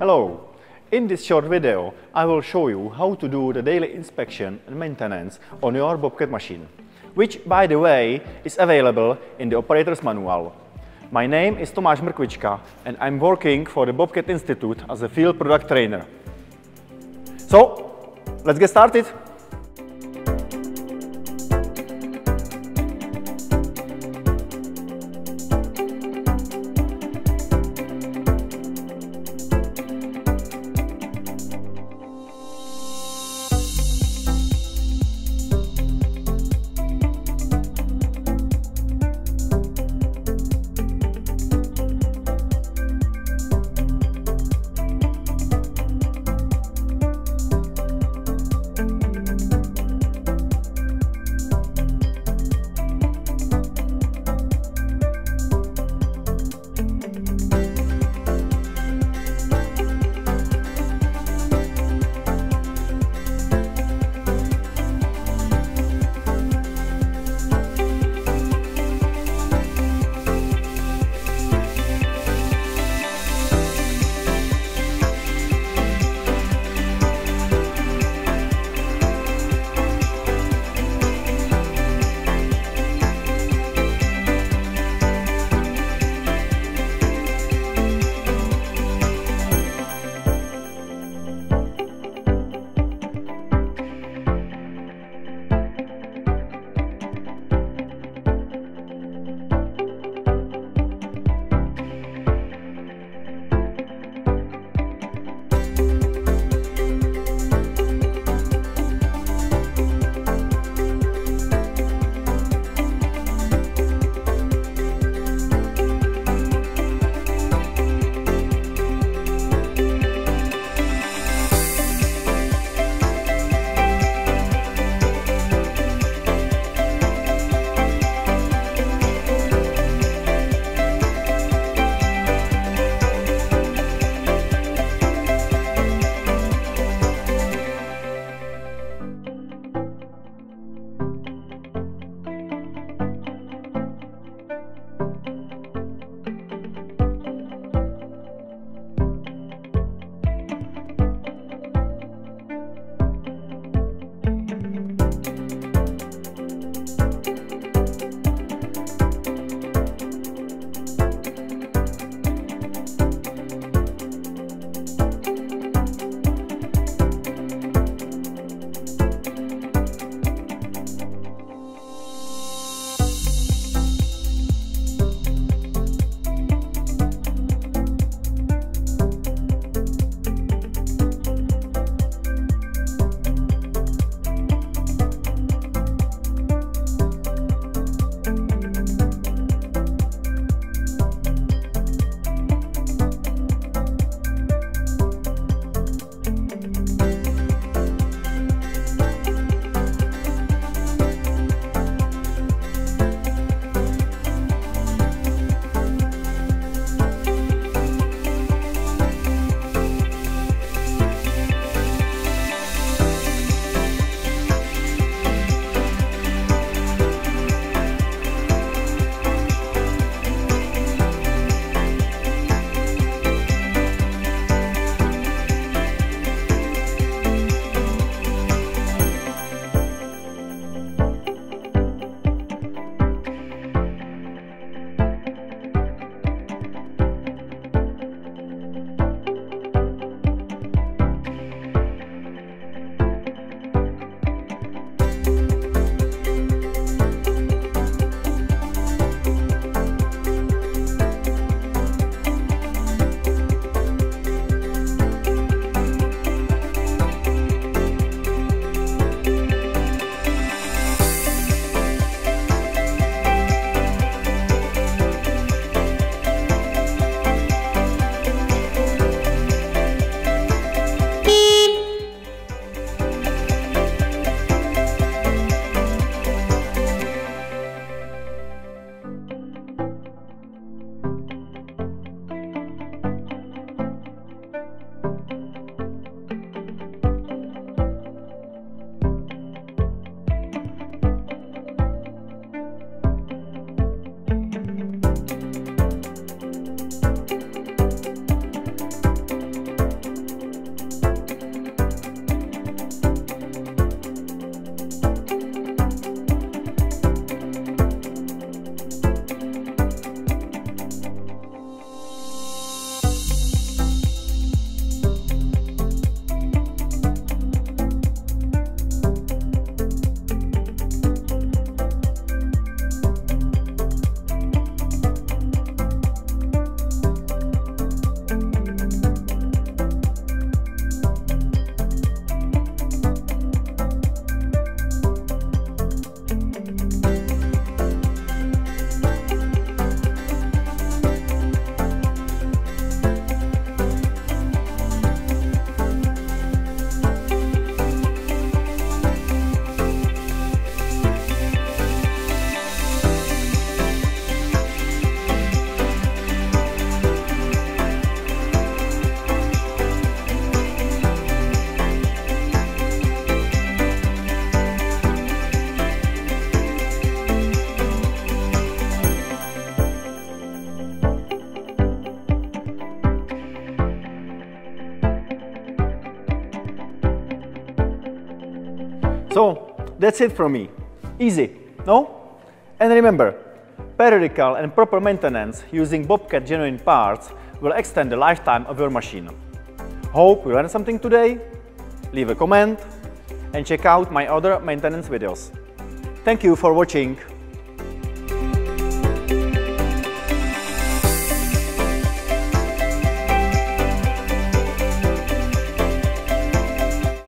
Hello! In this short video I will show you how to do the daily inspection and maintenance on your Bobcat machine, which by the way is available in the operator's manual. My name is Tomáš Mrkvička and I'm working for the Bobcat Institute as a field product trainer. So, let's get started! That's it from me. Easy, no? And remember, periodical and proper maintenance using Bobcat genuine parts will extend the lifetime of your machine. Hope you learned something today. Leave a comment and check out my other maintenance videos. Thank you for watching.